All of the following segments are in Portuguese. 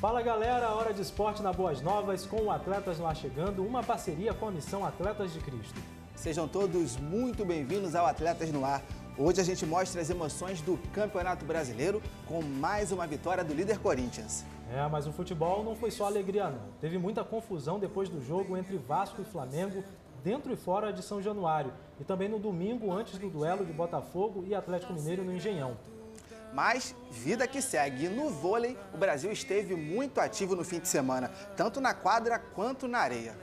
Fala galera, hora de esporte na Boas Novas, com o Atletas no Ar chegando, uma parceria com a missão Atletas de Cristo. Sejam todos muito bem-vindos ao Atletas no Ar. Hoje a gente mostra as emoções do Campeonato Brasileiro com mais uma vitória do líder Corinthians. É, mas o futebol não foi só alegria não. Teve muita confusão depois do jogo entre Vasco e Flamengo, dentro e fora de São Januário. E também no domingo, antes do duelo de Botafogo e Atlético Mineiro no Engenhão. Mas vida que segue. No vôlei, o Brasil esteve muito ativo no fim de semana, tanto na quadra quanto na areia.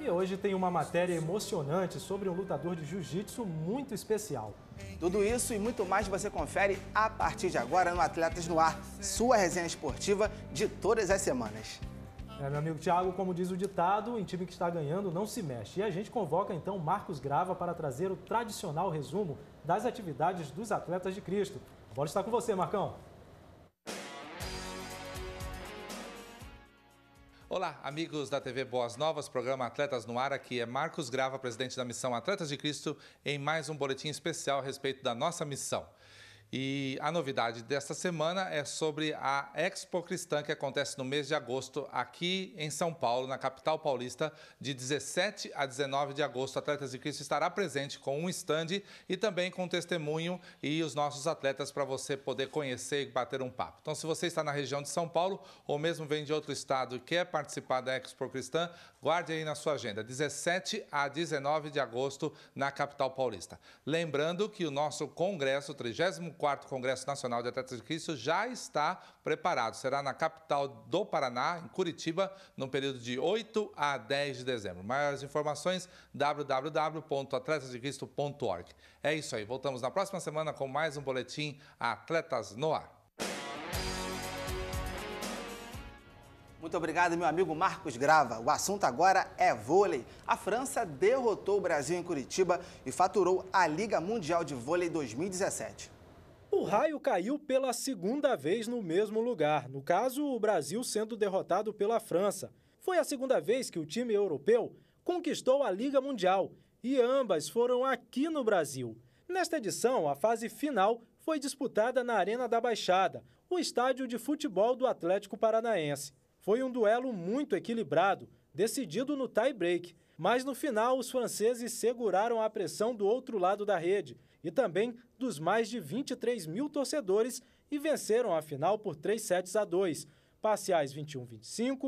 E hoje tem uma matéria emocionante sobre um lutador de jiu-jitsu muito especial. Tudo isso e muito mais você confere a partir de agora no Atletas no Ar, sua resenha esportiva de todas as semanas. É, meu amigo Thiago, como diz o ditado, em time que está ganhando não se mexe. E a gente convoca então Marcos Grava para trazer o tradicional resumo das atividades dos atletas de Cristo. A bola está com você, Marcão. Olá, amigos da TV Boas Novas, programa Atletas no Ar. Aqui é Marcos Grava, presidente da missão Atletas de Cristo, em mais um boletim especial a respeito da nossa missão. E a novidade desta semana é sobre a Expo Cristã, que acontece no mês de agosto, aqui em São Paulo, na capital paulista, de 17 a 19 de agosto. Atletas de Cristo estará presente com um stand e também com testemunho e os nossos atletas para você poder conhecer e bater um papo. Então, se você está na região de São Paulo ou mesmo vem de outro estado e quer participar da Expo Cristã, guarde aí na sua agenda, 17 a 19 de agosto, na capital paulista. Lembrando que o nosso congresso, 34 quarto Congresso Nacional de Atletas de Cristo já está preparado. Será na capital do Paraná, em Curitiba, no período de 8 a 10 de dezembro. Maiores informações, www.atletasdecristo.org. É isso aí. Voltamos na próxima semana com mais um boletim Atletas no Ar. Muito obrigado, meu amigo Marcos Grava. O assunto agora é vôlei. A França derrotou o Brasil em Curitiba e faturou a Liga Mundial de Vôlei 2017. O raio caiu pela segunda vez no mesmo lugar, no caso, o Brasil sendo derrotado pela França. Foi a segunda vez que o time europeu conquistou a Liga Mundial e ambas foram aqui no Brasil. Nesta edição, a fase final foi disputada na Arena da Baixada, o estádio de futebol do Atlético Paranaense. Foi um duelo muito equilibrado, decidido no tie-break, mas no final os franceses seguraram a pressão do outro lado da rede e também dos mais de 23 mil torcedores e venceram a final por 3 sets a 2, parciais 21-25,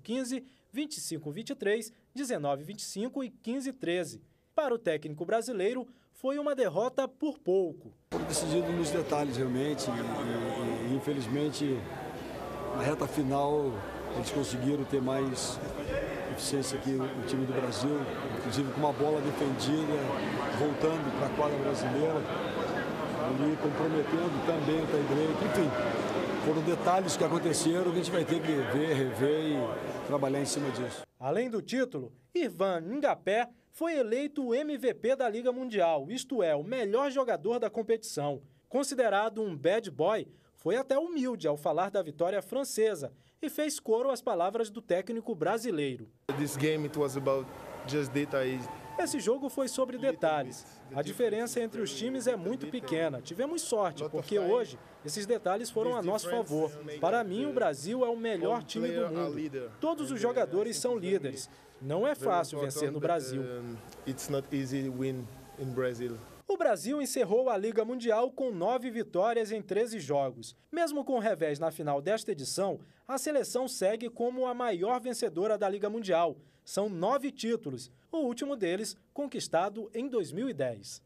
21-15, 25-23, 19-25 e 15-13. Para o técnico brasileiro, foi uma derrota por pouco. Foi decidido nos detalhes, realmente, e, e, infelizmente, na reta final, eles conseguiram ter mais eficiência aqui o time do Brasil, inclusive com uma bola defendida, voltando para a quadra brasileira, ali comprometendo também o tie-break, enfim. Foram detalhes que aconteceram que a gente vai ter que ver, rever e trabalhar em cima disso. Além do título, Irvan Ngapé foi eleito o MVP da Liga Mundial, isto é, o melhor jogador da competição. Considerado um bad boy, foi até humilde ao falar da vitória francesa e fez coro às palavras do técnico brasileiro. Esse jogo foi sobre detalhes. A diferença entre os times é muito pequena. Tivemos sorte, porque hoje esses detalhes foram a nosso favor. Para mim, o Brasil é o melhor time do mundo. Todos os jogadores são líderes. Não é fácil vencer no Brasil. O Brasil encerrou a Liga Mundial com nove vitórias em 13 jogos. Mesmo com o revés na final desta edição, a seleção segue como a maior vencedora da Liga Mundial. São nove títulos, o último deles conquistado em 2010.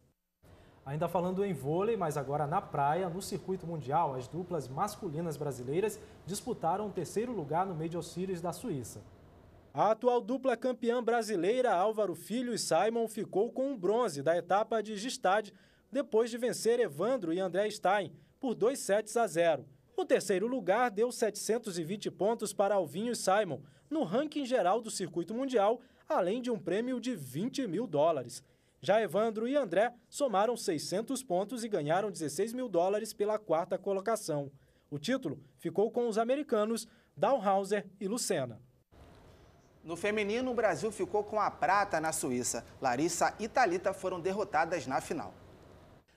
Ainda falando em vôlei, mas agora na praia, no circuito mundial, as duplas masculinas brasileiras disputaram o terceiro lugar no Major Series da Suíça. A atual dupla campeã brasileira Álvaro Filho e Simon ficou com o bronze da etapa de Gestad depois de vencer Evandro e André Stein por 2 sets a 0. O terceiro lugar deu 720 pontos para Alvinho e Simon no ranking geral do circuito mundial, além de um prêmio de 20 mil dólares. Já Evandro e André somaram 600 pontos e ganharam 16 mil dólares pela quarta colocação. O título ficou com os americanos Dalhauser e Lucena. No feminino, o Brasil ficou com a prata na Suíça. Larissa e Talita foram derrotadas na final.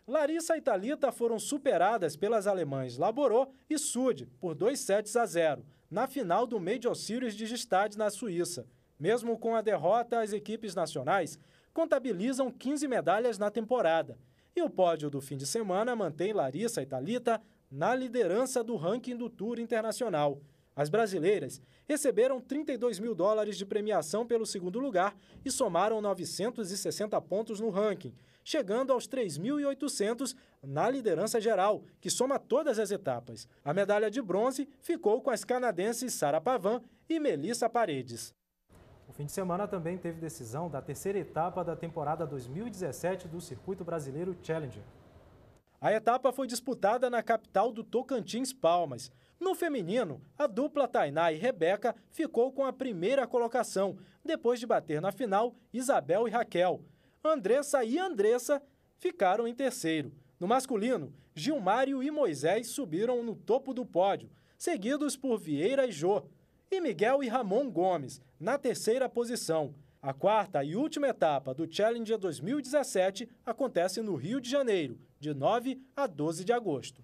Larissa e Talita foram superadas pelas alemães Laborô e Sud por 2 sets a 0. na final do Major Series de Gstad na Suíça. Mesmo com a derrota, as equipes nacionais contabilizam 15 medalhas na temporada. E o pódio do fim de semana mantém Larissa e Thalita na liderança do ranking do Tour Internacional. As brasileiras receberam 32 mil dólares de premiação pelo segundo lugar e somaram 960 pontos no ranking, chegando aos 3.800 na liderança geral, que soma todas as etapas. A medalha de bronze ficou com as canadenses Sara Pavan e Melissa Paredes. O fim de semana também teve decisão da terceira etapa da temporada 2017 do Circuito Brasileiro Challenger. A etapa foi disputada na capital do Tocantins, Palmas. No feminino, a dupla Tainá e Rebeca ficou com a primeira colocação, depois de bater na final Isabel e Raquel. Andressa e Andressa ficaram em terceiro. No masculino, Gilmário e Moisés subiram no topo do pódio, seguidos por Vieira e Jô, e Miguel e Ramon Gomes, na terceira posição. A quarta e última etapa do Challenger 2017 acontece no Rio de Janeiro, de 9 a 12 de agosto.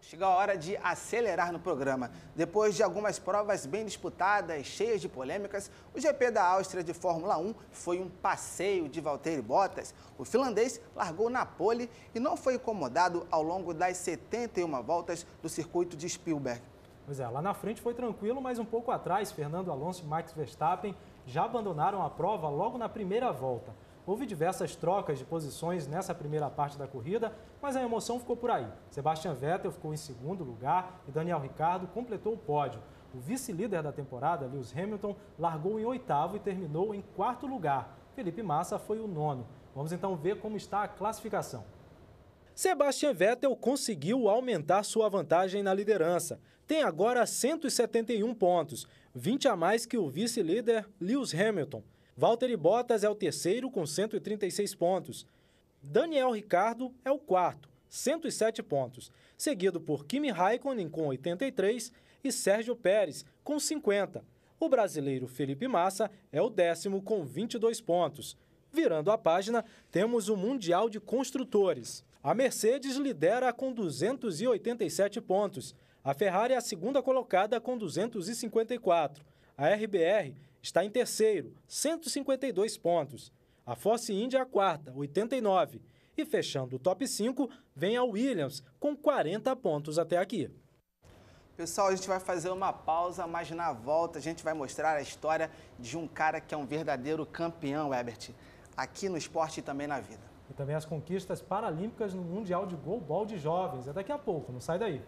Chegou a hora de acelerar no programa. Depois de algumas provas bem disputadas, cheias de polêmicas, o GP da Áustria de Fórmula 1 foi um passeio de Valtteri Bottas. O finlandês largou na pole e não foi incomodado ao longo das 71 voltas do circuito de Spielberg. Pois é, lá na frente foi tranquilo, mas um pouco atrás, Fernando Alonso e Max Verstappen já abandonaram a prova logo na primeira volta. Houve diversas trocas de posições nessa primeira parte da corrida, mas a emoção ficou por aí. Sebastian Vettel ficou em segundo lugar e Daniel Ricciardo completou o pódio. O vice-líder da temporada, Lewis Hamilton, largou em oitavo e terminou em quarto lugar. Felipe Massa foi o nono. Vamos então ver como está a classificação. Sebastian Vettel conseguiu aumentar sua vantagem na liderança. Tem agora 171 pontos, 20 a mais que o vice-líder Lewis Hamilton. Valtteri Bottas é o terceiro com 136 pontos. Daniel Ricardo é o quarto, 107 pontos, seguido por Kimi Raikkonen com 83 e Sérgio Pérez com 50. O brasileiro Felipe Massa é o décimo com 22 pontos. Virando a página, temos o Mundial de Construtores. A Mercedes lidera com 287 pontos. A Ferrari é a segunda colocada com 254. A RBR está em terceiro, 152 pontos. A Force India é a quarta, 89. E fechando o top 5, vem a Williams, com 40 pontos até aqui. Pessoal, a gente vai fazer uma pausa, mas na volta a gente vai mostrar a história de um cara que é um verdadeiro campeão, Ebert, aqui no esporte e também na vida. E também as conquistas paralímpicas no Mundial de Golbol de Jovens. É daqui a pouco, não sai daí.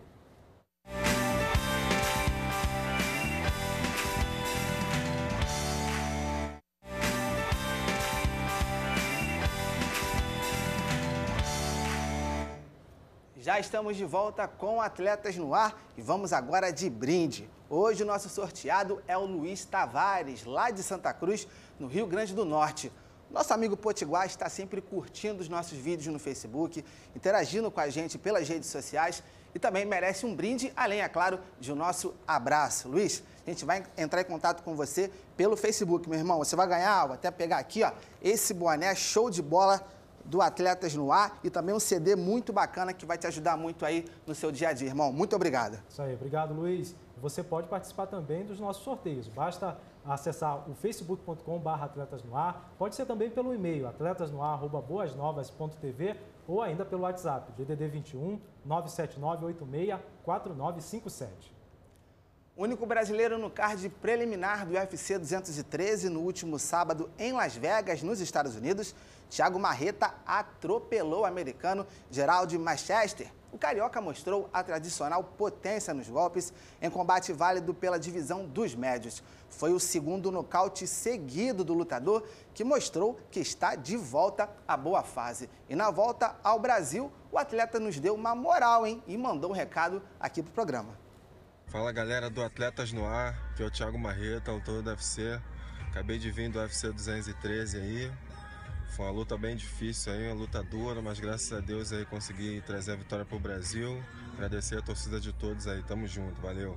Estamos de volta com Atletas no Ar e vamos agora de brinde. Hoje o nosso sorteado é o Luiz Tavares, lá de Santa Cruz, no Rio Grande do Norte. Nosso amigo Potiguar está sempre curtindo os nossos vídeos no Facebook, interagindo com a gente pelas redes sociais e também merece um brinde, além, é claro, de um nosso abraço. Luiz, a gente vai entrar em contato com você pelo Facebook, meu irmão. Você vai ganhar, vou até pegar aqui, ó, esse boné show de bola do Atletas no Ar e também um CD muito bacana que vai te ajudar muito aí no seu dia a dia, irmão. Muito obrigado. Isso aí, obrigado, Luiz. Você pode participar também dos nossos sorteios. Basta acessar o facebook.com.br atletas no ar, pode ser também pelo e-mail atletasnoar@boasnovas.tv ou ainda pelo WhatsApp DDD 21 97986 4957. Único brasileiro no card preliminar do UFC 213 no último sábado em Las Vegas, nos Estados Unidos, Thiago Marreta atropelou o americano Gerald Manchester. O carioca mostrou a tradicional potência nos golpes em combate válido pela divisão dos médios. Foi o segundo nocaute seguido do lutador que mostrou que está de volta à boa fase. E na volta ao Brasil, o atleta nos deu uma moral, hein? E mandou um recado aqui pro programa. Fala galera do Atletas no Ar, que é o Thiago Marreta, autor do UFC. Acabei de vir do UFC 213 aí, foi uma luta bem difícil aí, uma luta dura, mas graças a Deus aí consegui trazer a vitória para o Brasil. Agradecer a torcida de todos aí, tamo junto, valeu.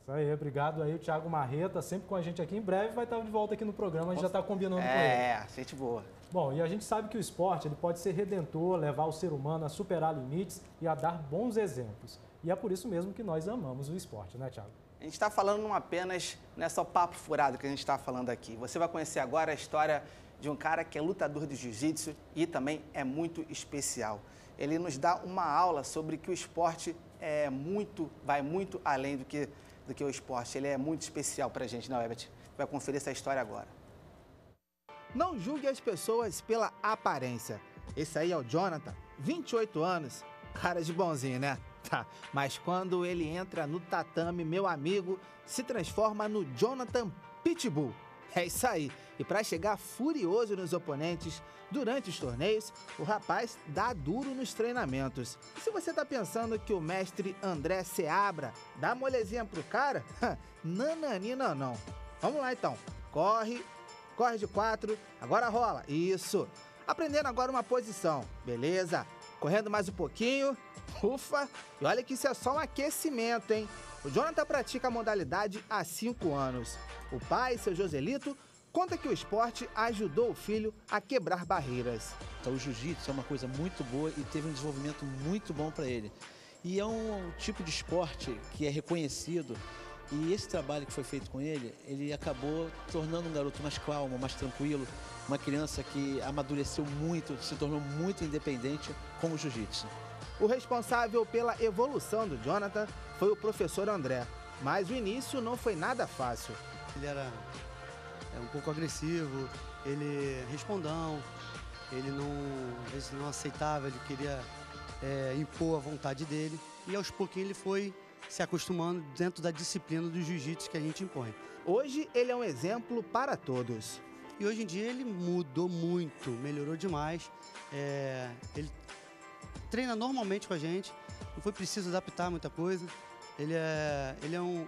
Isso aí, obrigado aí, o Thiago Marreta, sempre com a gente aqui. Em breve vai estar de volta aqui no programa, a gente já está combinando é, com ele. É, gente boa. Bom, e a gente sabe que o esporte ele pode ser redentor, levar o ser humano a superar limites e a dar bons exemplos. E é por isso mesmo que nós amamos o esporte, né, Thiago? A gente está falando não apenas, não é só papo furado que a gente está falando aqui. Você vai conhecer agora a história de um cara que é lutador de jiu-jitsu e também é muito especial. Ele nos dá uma aula sobre que o esporte é muito, vai muito além do que, do que o esporte. Ele é muito especial para a gente, não é, Herbert? Vai conferir essa história agora. Não julgue as pessoas pela aparência. Esse aí é o Jonathan, 28 anos, cara de bonzinho, né? Tá, mas quando ele entra no tatame, meu amigo se transforma no Jonathan Pitbull. É isso aí. E para chegar furioso nos oponentes durante os torneios, o rapaz dá duro nos treinamentos. E se você tá pensando que o mestre André Seabra dá molezinha pro cara, nananina não. Vamos lá então. Corre, corre de quatro, agora rola. Isso. Aprendendo agora uma posição, beleza? Correndo mais um pouquinho. Ufa! E olha que isso é só um aquecimento, hein? O Jonathan pratica a modalidade há 5 anos. O pai, seu Joselito, conta que o esporte ajudou o filho a quebrar barreiras. O jiu-jitsu é uma coisa muito boa e teve um desenvolvimento muito bom para ele. E é um tipo de esporte que é reconhecido e esse trabalho que foi feito com ele, ele acabou tornando um garoto mais calmo, mais tranquilo, uma criança que amadureceu muito, se tornou muito independente com o jiu-jitsu. O responsável pela evolução do Jonathan foi o professor André, mas o início não foi nada fácil. Ele era é, um pouco agressivo, ele respondão, ele não, às vezes não aceitava, ele queria é, impor a vontade dele e aos pouquinhos ele foi se acostumando dentro da disciplina do jiu-jitsu que a gente impõe. Hoje ele é um exemplo para todos. E hoje em dia ele mudou muito, melhorou demais. É, ele treina normalmente com a gente, não foi preciso adaptar muita coisa. Ele é, ele é um,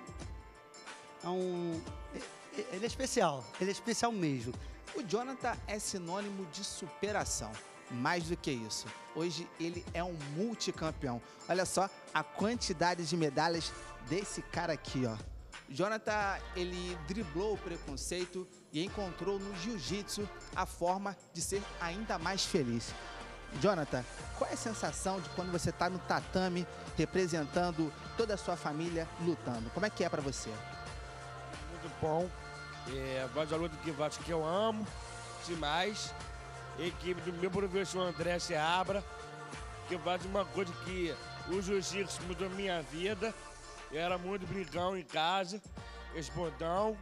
é um. Ele é especial, ele é especial mesmo. O Jonathan é sinônimo de superação. Mais do que isso, hoje ele é um multicampeão. Olha só a quantidade de medalhas desse cara aqui, ó. Jonathan, ele driblou o preconceito e encontrou no jiu-jitsu a forma de ser ainda mais feliz. Jonathan, qual é a sensação de quando você está no tatame representando toda a sua família lutando? Como é que é para você? Muito bom. É, voz a luta que, que eu amo demais equipe do meu professor André Seabra, que faz uma coisa que o jiu-jitsu mudou minha vida. Eu era muito brigão em casa, respondão.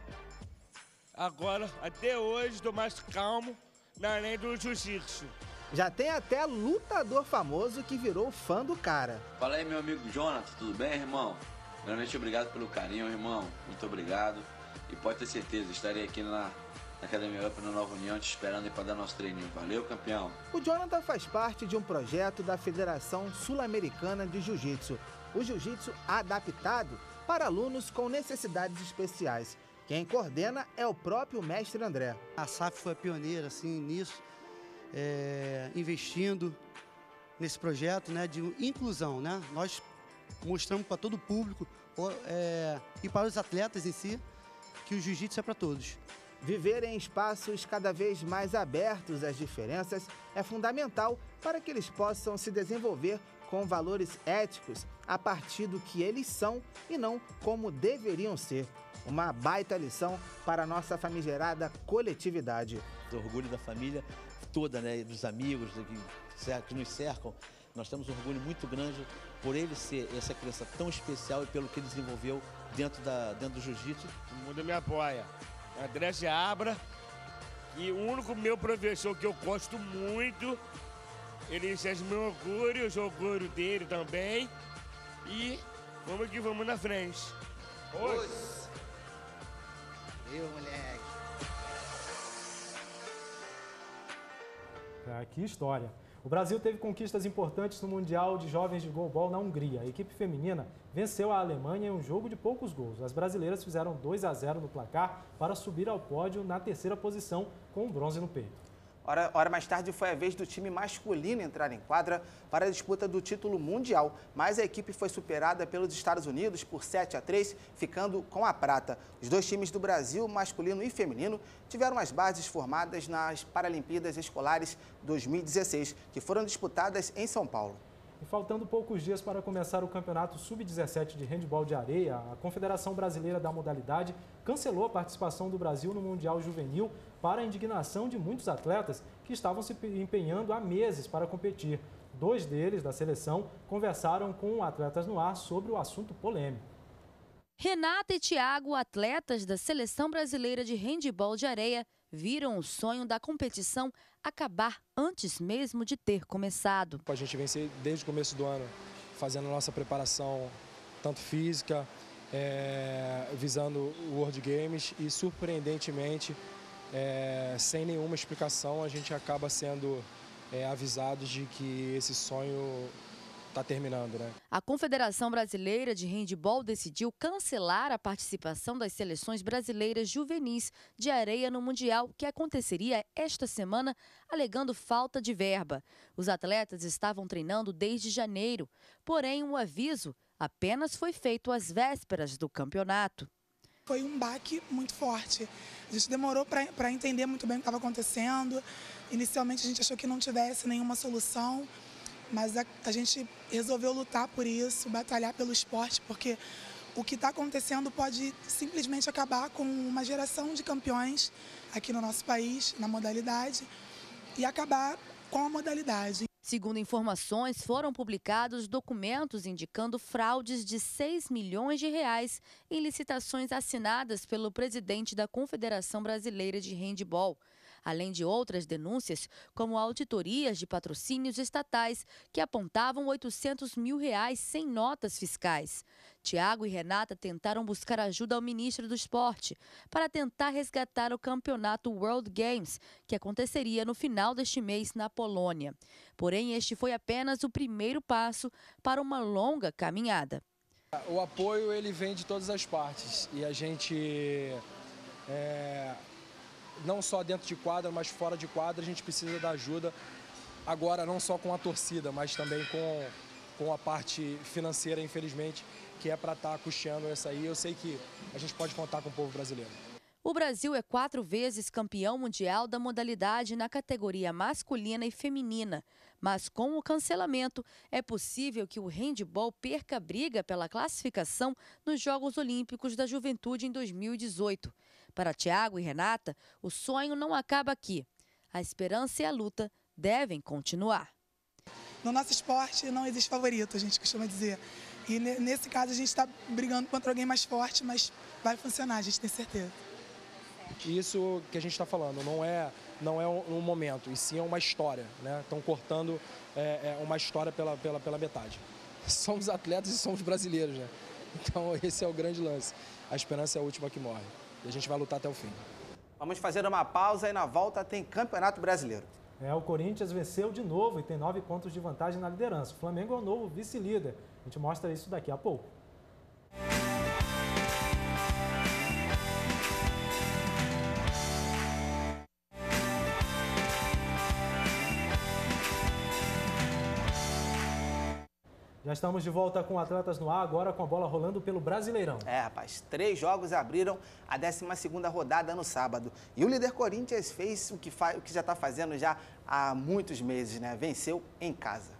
Agora, até hoje, estou mais calmo na lei do jiu-jitsu. Já tem até lutador famoso que virou fã do cara. Fala aí, meu amigo Jonathan, tudo bem, irmão? Primeiramente, obrigado pelo carinho, irmão. Muito obrigado. E pode ter certeza, estarei aqui na na Academia Up na Nova União, te esperando aí para dar nosso treininho. Valeu, campeão! O Jonathan faz parte de um projeto da Federação Sul-Americana de Jiu-Jitsu, o Jiu-Jitsu adaptado para alunos com necessidades especiais. Quem coordena é o próprio mestre André. A SAF foi pioneira assim, nisso, é, investindo nesse projeto né, de inclusão. Né? Nós mostramos para todo o público é, e para os atletas em si que o jiu-jitsu é para todos. Viver em espaços cada vez mais abertos às diferenças é fundamental para que eles possam se desenvolver com valores éticos a partir do que eles são e não como deveriam ser. Uma baita lição para a nossa famigerada coletividade. O orgulho da família toda, né, dos amigos que, que nos cercam, nós temos um orgulho muito grande por ele ser essa criança tão especial e pelo que ele desenvolveu dentro, da, dentro do jiu-jitsu. O mundo me apoia. André Seabra, e o único meu professor que eu gosto muito, ele é meu orgulho, sou orgulho dele também. E vamos que vamos na frente. Oi! Eu, moleque. Ah, que história. O Brasil teve conquistas importantes no Mundial de Jovens de Goalball na Hungria. A equipe feminina venceu a Alemanha em um jogo de poucos gols. As brasileiras fizeram 2 a 0 no placar para subir ao pódio na terceira posição com o bronze no peito. Hora, hora, mais tarde foi a vez do time masculino entrar em quadra para a disputa do título mundial, mas a equipe foi superada pelos Estados Unidos por 7 a 3, ficando com a prata. Os dois times do Brasil, masculino e feminino, tiveram as bases formadas nas Paralimpíadas Escolares 2016, que foram disputadas em São Paulo. E faltando poucos dias para começar o Campeonato Sub-17 de Handball de Areia, a Confederação Brasileira da Modalidade cancelou a participação do Brasil no Mundial Juvenil para a indignação de muitos atletas que estavam se empenhando há meses para competir. Dois deles, da seleção, conversaram com Atletas no Ar sobre o assunto polêmico. Renata e Tiago, atletas da Seleção Brasileira de Handball de Areia, viram o sonho da competição acabar antes mesmo de ter começado. A gente vem desde o começo do ano fazendo a nossa preparação, tanto física, é, visando o World Games e surpreendentemente, é, sem nenhuma explicação, a gente acaba sendo é, avisados de que esse sonho está terminando, né? A Confederação Brasileira de Handball decidiu cancelar a participação das seleções brasileiras juvenis de areia no Mundial, que aconteceria esta semana, alegando falta de verba. Os atletas estavam treinando desde janeiro, porém o aviso apenas foi feito às vésperas do campeonato. Foi um baque muito forte. A gente demorou para entender muito bem o que estava acontecendo. Inicialmente a gente achou que não tivesse nenhuma solução mas a, a gente resolveu lutar por isso, batalhar pelo esporte, porque o que está acontecendo pode simplesmente acabar com uma geração de campeões aqui no nosso país, na modalidade, e acabar com a modalidade. Segundo informações, foram publicados documentos indicando fraudes de 6 milhões de reais em licitações assinadas pelo presidente da Confederação Brasileira de Handebol além de outras denúncias, como auditorias de patrocínios estatais que apontavam 800 mil reais sem notas fiscais. Tiago e Renata tentaram buscar ajuda ao ministro do Esporte para tentar resgatar o campeonato World Games, que aconteceria no final deste mês na Polônia. Porém, este foi apenas o primeiro passo para uma longa caminhada. O apoio ele vem de todas as partes e a gente é, não só dentro de quadra, mas fora de quadra, a gente precisa da ajuda agora não só com a torcida, mas também com, com a parte financeira, infelizmente, que é para estar tá custeando essa aí. Eu sei que a gente pode contar com o povo brasileiro. O Brasil é quatro vezes campeão mundial da modalidade na categoria masculina e feminina. Mas com o cancelamento, é possível que o handball perca briga pela classificação nos Jogos Olímpicos da Juventude em 2018. Para Tiago e Renata, o sonho não acaba aqui. A esperança e a luta devem continuar. No nosso esporte não existe favorito, a gente costuma dizer. E nesse caso a gente está brigando contra alguém mais forte, mas vai funcionar, a gente tem certeza. Isso que a gente está falando não é não é um momento, e sim é uma história. Né? Estão cortando é, é uma história pela, pela, pela metade. Somos atletas e somos brasileiros, né? Então esse é o grande lance. A esperança é a última que morre. E a gente vai lutar até o fim. Vamos fazer uma pausa e na volta tem Campeonato Brasileiro. É, o Corinthians venceu de novo e tem nove pontos de vantagem na liderança. O Flamengo é o novo vice-líder. A gente mostra isso daqui a pouco. Já estamos de volta com Atletas no Ar, agora com a bola rolando pelo Brasileirão. É, rapaz, três jogos abriram a 12ª rodada no sábado. E o líder Corinthians fez o que, o que já está fazendo já há muitos meses, né? Venceu em casa.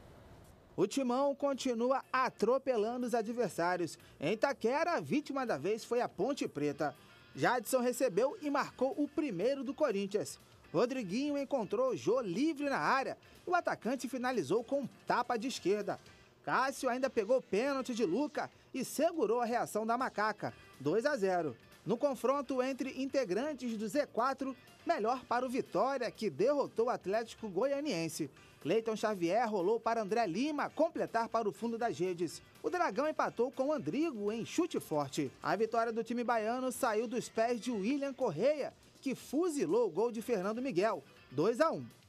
O Timão continua atropelando os adversários. Em Itaquera, a vítima da vez foi a Ponte Preta. Jadson recebeu e marcou o primeiro do Corinthians. Rodriguinho encontrou Jô livre na área e o atacante finalizou com tapa de esquerda. Cássio ainda pegou pênalti de Luca e segurou a reação da macaca, 2 a 0. No confronto entre integrantes do Z4, melhor para o Vitória, que derrotou o Atlético Goianiense. Leiton Xavier rolou para André Lima completar para o fundo das redes. O Dragão empatou com o Andrigo em chute forte. A vitória do time baiano saiu dos pés de William Correia, que fuzilou o gol de Fernando Miguel, 2 a 1.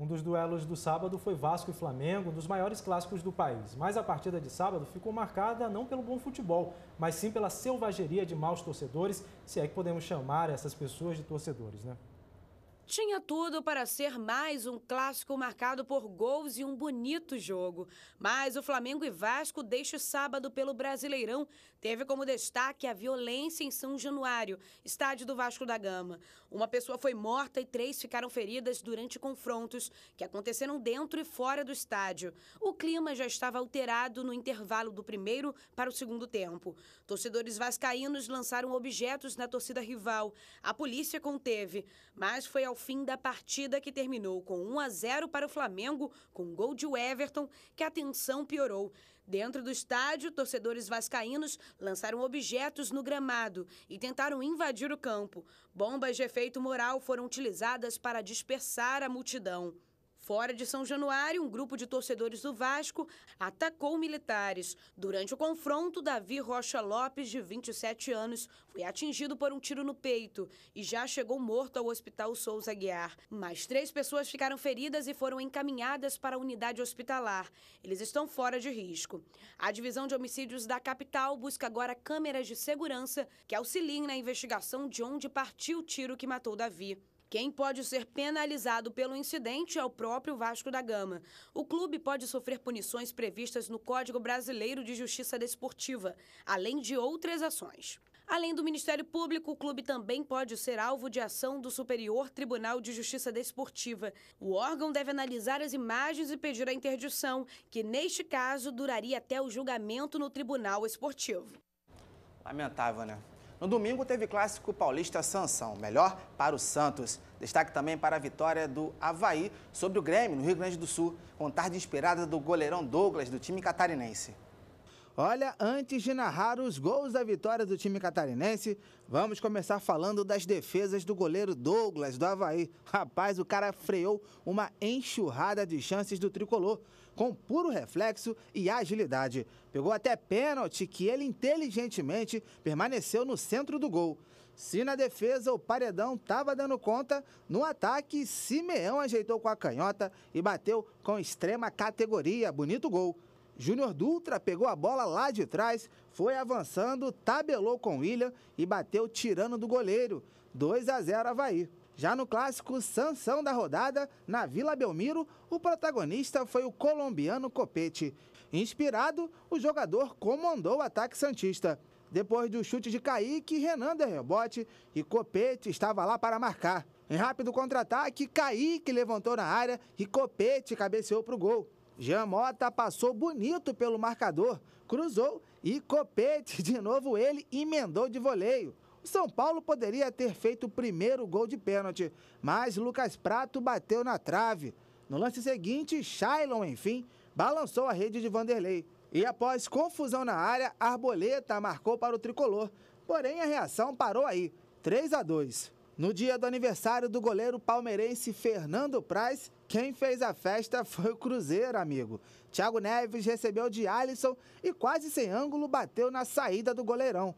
Um dos duelos do sábado foi Vasco e Flamengo, um dos maiores clássicos do país. Mas a partida de sábado ficou marcada não pelo bom futebol, mas sim pela selvageria de maus torcedores, se é que podemos chamar essas pessoas de torcedores, né? Tinha tudo para ser mais um clássico marcado por gols e um bonito jogo. Mas o Flamengo e Vasco, deste sábado pelo Brasileirão, teve como destaque a violência em São Januário, estádio do Vasco da Gama. Uma pessoa foi morta e três ficaram feridas durante confrontos que aconteceram dentro e fora do estádio. O clima já estava alterado no intervalo do primeiro para o segundo tempo. Torcedores vascaínos lançaram objetos na torcida rival. A polícia conteve, mas foi ao fim da partida que terminou com 1 a 0 para o Flamengo, com gol de Everton, que a tensão piorou. Dentro do estádio, torcedores vascaínos lançaram objetos no gramado e tentaram invadir o campo. Bombas de efeito moral foram utilizadas para dispersar a multidão. Fora de São Januário, um grupo de torcedores do Vasco atacou militares. Durante o confronto, Davi Rocha Lopes, de 27 anos, foi atingido por um tiro no peito e já chegou morto ao Hospital Souza Guiar. Mais três pessoas ficaram feridas e foram encaminhadas para a unidade hospitalar. Eles estão fora de risco. A divisão de homicídios da capital busca agora câmeras de segurança que auxiliem na investigação de onde partiu o tiro que matou Davi. Quem pode ser penalizado pelo incidente é o próprio Vasco da Gama. O clube pode sofrer punições previstas no Código Brasileiro de Justiça Desportiva, além de outras ações. Além do Ministério Público, o clube também pode ser alvo de ação do Superior Tribunal de Justiça Desportiva. O órgão deve analisar as imagens e pedir a interdição, que neste caso duraria até o julgamento no Tribunal Esportivo. Lamentável, né? No domingo teve clássico paulista Sansão, melhor para o Santos. Destaque também para a vitória do Havaí sobre o Grêmio, no Rio Grande do Sul, com tarde inspirada do goleirão Douglas, do time catarinense. Olha, antes de narrar os gols da vitória do time catarinense, vamos começar falando das defesas do goleiro Douglas, do Havaí. Rapaz, o cara freou uma enxurrada de chances do tricolor com puro reflexo e agilidade. Pegou até pênalti que ele inteligentemente permaneceu no centro do gol. Se na defesa o Paredão estava dando conta, no ataque Simeão ajeitou com a canhota e bateu com extrema categoria. Bonito gol. Júnior Dutra pegou a bola lá de trás, foi avançando, tabelou com William e bateu tirando do goleiro. 2 a 0 Havaí. Já no clássico Sansão da rodada, na Vila Belmiro, o protagonista foi o colombiano Copete. Inspirado, o jogador comandou o ataque santista. Depois do chute de Kaique, Renan deu rebote e Copete estava lá para marcar. Em rápido contra-ataque, Kaique levantou na área e Copete cabeceou para o gol. Jean Mota passou bonito pelo marcador, cruzou e Copete, de novo ele, emendou de voleio. São Paulo poderia ter feito o primeiro gol de pênalti, mas Lucas Prato bateu na trave. No lance seguinte, Shailon, enfim, balançou a rede de Vanderlei. E após confusão na área, Arboleta marcou para o tricolor. Porém, a reação parou aí, 3 a 2. No dia do aniversário do goleiro palmeirense Fernando Praz, quem fez a festa foi o Cruzeiro, amigo. Thiago Neves recebeu de Alisson e quase sem ângulo bateu na saída do goleirão.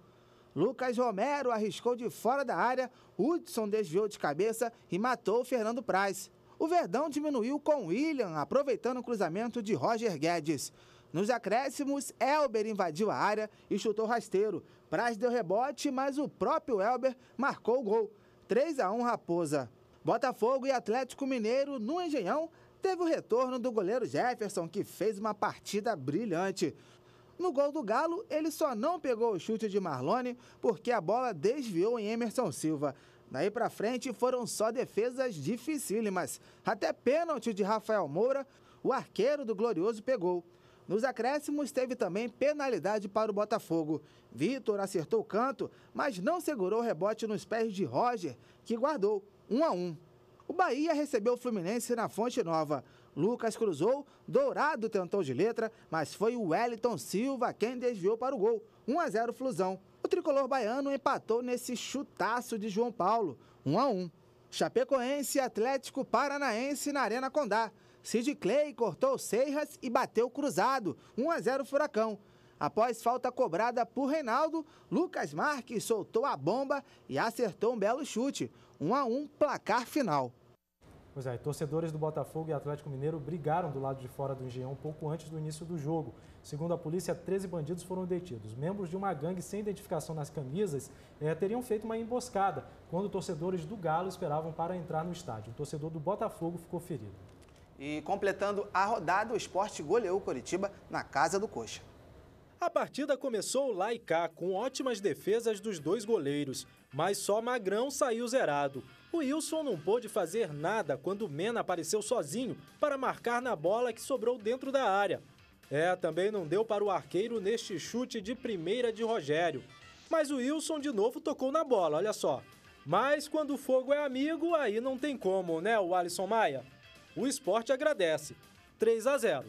Lucas Romero arriscou de fora da área, Hudson desviou de cabeça e matou o Fernando Praz. O Verdão diminuiu com William, aproveitando o cruzamento de Roger Guedes. Nos acréscimos, Elber invadiu a área e chutou rasteiro. Praz deu rebote, mas o próprio Elber marcou o gol. 3 a 1 Raposa. Botafogo e Atlético Mineiro, no Engenhão, teve o retorno do goleiro Jefferson, que fez uma partida brilhante. No gol do Galo, ele só não pegou o chute de Marlone porque a bola desviou em Emerson Silva. Daí para frente foram só defesas dificílimas. Até pênalti de Rafael Moura, o arqueiro do Glorioso pegou. Nos acréscimos teve também penalidade para o Botafogo. Vitor acertou o canto, mas não segurou o rebote nos pés de Roger, que guardou 1 a 1. O Bahia recebeu o Fluminense na Fonte Nova. Lucas cruzou, Dourado tentou de letra, mas foi o Wellington Silva quem desviou para o gol. 1 a 0 Flusão. O tricolor baiano empatou nesse chutaço de João Paulo. 1 a 1. Chapecoense e Atlético Paranaense na Arena Condá. Sid Clay cortou Seiras e bateu cruzado. 1 a 0 Furacão. Após falta cobrada por Reinaldo, Lucas Marques soltou a bomba e acertou um belo chute. 1 a 1 placar final. Pois é, torcedores do Botafogo e Atlético Mineiro brigaram do lado de fora do Engenhão pouco antes do início do jogo. Segundo a polícia, 13 bandidos foram detidos. Membros de uma gangue sem identificação nas camisas eh, teriam feito uma emboscada quando torcedores do Galo esperavam para entrar no estádio. O torcedor do Botafogo ficou ferido. E completando a rodada, o esporte goleou o Coritiba na casa do Coxa. A partida começou lá e cá, com ótimas defesas dos dois goleiros, mas só Magrão saiu zerado. O Wilson não pôde fazer nada quando Mena apareceu sozinho para marcar na bola que sobrou dentro da área. É, também não deu para o arqueiro neste chute de primeira de Rogério. Mas o Wilson de novo tocou na bola, olha só. Mas quando o fogo é amigo, aí não tem como, né, o Alisson Maia? O esporte agradece. 3 a 0.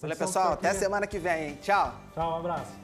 Valeu, pessoal. Até semana que vem, hein? Tchau. Tchau, um abraço.